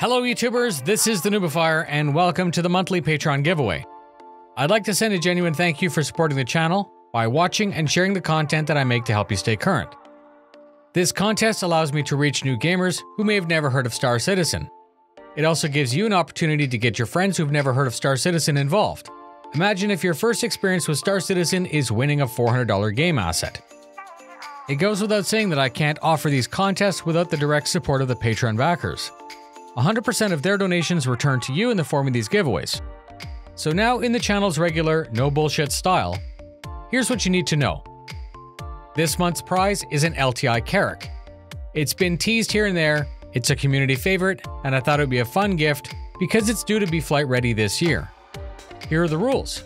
Hello, YouTubers. This is the Noobifier, and welcome to the monthly Patreon giveaway. I'd like to send a genuine thank you for supporting the channel by watching and sharing the content that I make to help you stay current. This contest allows me to reach new gamers who may have never heard of Star Citizen. It also gives you an opportunity to get your friends who've never heard of Star Citizen involved. Imagine if your first experience with Star Citizen is winning a $400 game asset. It goes without saying that I can't offer these contests without the direct support of the Patreon backers. 100% of their donations return to you in the form of these giveaways. So now in the channel's regular, no bullshit style, here's what you need to know. This month's prize is an LTI Carrack. It's been teased here and there, it's a community favorite, and I thought it would be a fun gift because it's due to be flight ready this year. Here are the rules.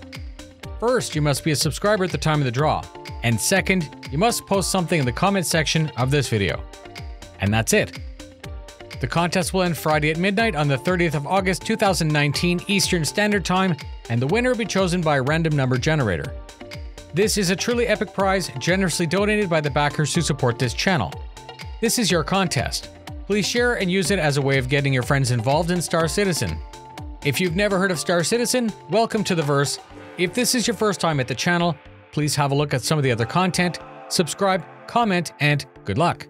First, you must be a subscriber at the time of the draw, and second, you must post something in the comment section of this video. And that's it. The contest will end Friday at midnight on the 30th of August 2019 Eastern Standard Time, and the winner will be chosen by a random number generator. This is a truly epic prize generously donated by the backers who support this channel. This is your contest. Please share and use it as a way of getting your friends involved in Star Citizen. If you've never heard of Star Citizen, welcome to the verse. If this is your first time at the channel, please have a look at some of the other content, subscribe, comment, and good luck.